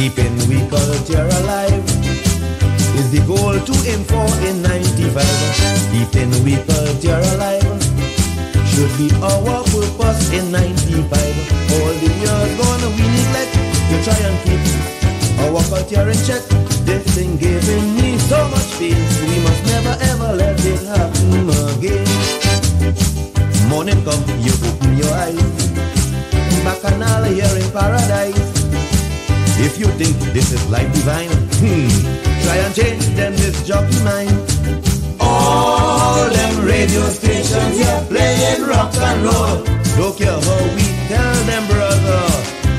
Keeping we culture alive is the goal to aim for in 95. Keeping we culture alive should be our purpose in 95. All the years gone we neglect to try and keep our culture in check. This thing giving me so much pain. We must never ever let it happen again. Morning come, you open your eyes. Bacchanal here in paradise. You think this is life divine, hmm, try and change them this jockey mind. All them radio stations here playing rock and roll. Don't care how we tell them, brother,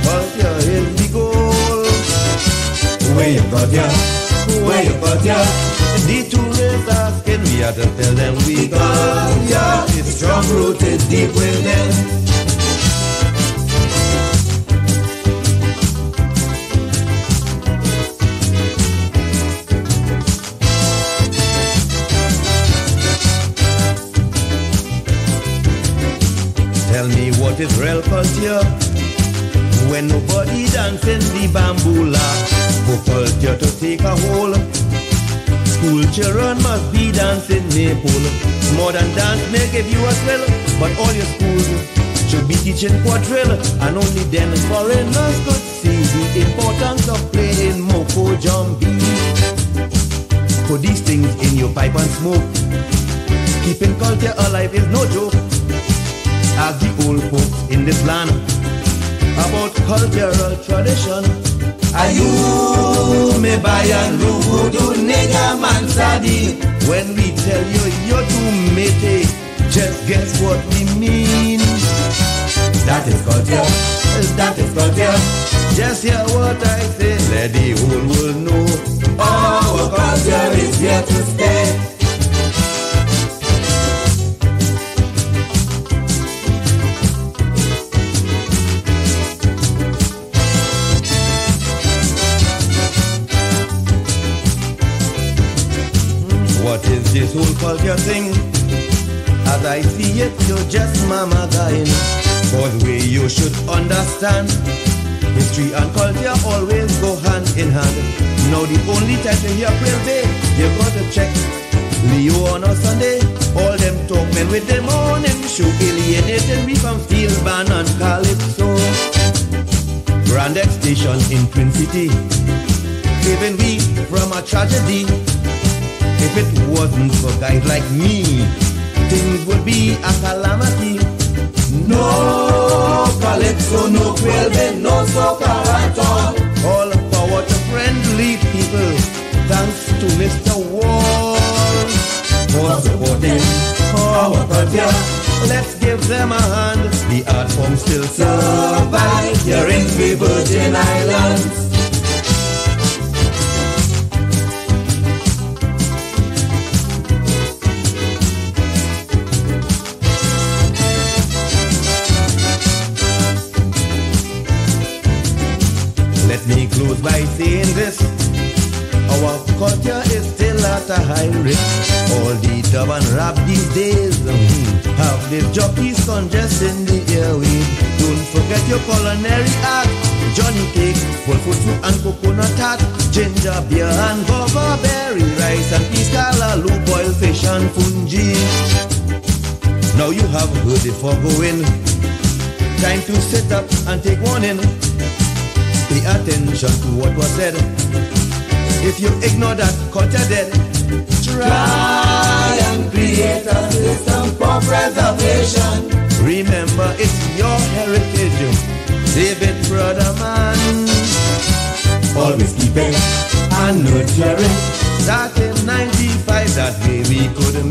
culture is the goal. Where you got ya? Where you got ya? The tourists asking, we have to tell them we got ya. It's strong rooted deep within. Tell me what is real culture when nobody dancing the bamboo for culture to take a hold. School children must be dancing maypole. Modern dance may give you a thrill, but all your schools should be teaching quadrille, and only then foreigners could see the importance of playing moko jumbie. For these things in your pipe and smoke. Keeping culture alive is no joke as the old folks in this land about cultural tradition. Ayu me bayan rugudu nigga man sadi. When we tell you you're too mate, just guess what we mean. That is culture, that is culture. Just hear what I say, let the whole world know. What is this whole culture thing? As I see it, you're just mama dying. Cause way you should understand. History and culture always go hand in hand. Now the only time to hear prayer day, you gotta check. Leo on a Sunday, all them talk men with them morning show alienating me from steel band and calypso. Grand station in Twin City, saving we from a tragedy. If it wasn't for guys like me, things would be a calamity. No calypso, no quilbin, no soca at all. All power to friendly people, thanks to Mr. Wall. For supporting our culture, let's give them a hand. The art form still survive here in the Virgin Islands. A high risk. All the dub and rap these days have the jockeys congesting the airwaves. Don't forget your culinary act. Johnny cake, full soup and coconut tart, ginger beer and guava berry rice and peas callaloo, boiled fish and fungi. Now you have heard it foregoing. Time to sit up and take warning. Pay attention to what was said. If you ignore that, culture dead. Try and create a system for preservation. Remember, it's your heritage. Save it, brother man. Always keep it and nurture it. That in 95, that way we could